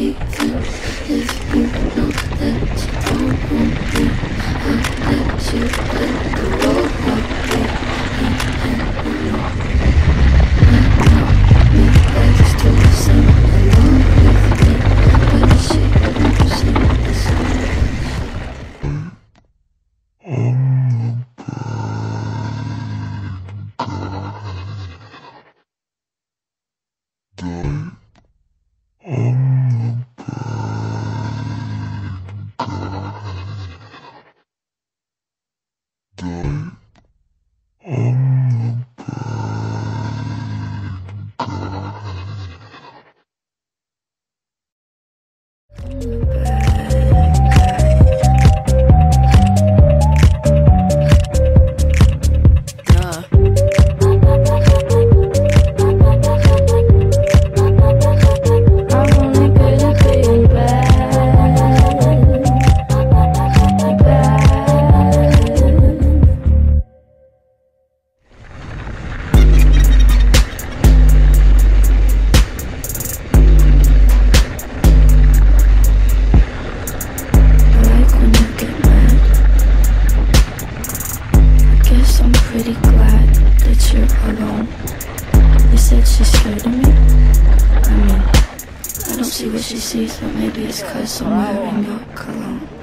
Thank you. She's scared of me? I mean, I don't see what she sees, but maybe it's cause I'm wearing your cologne.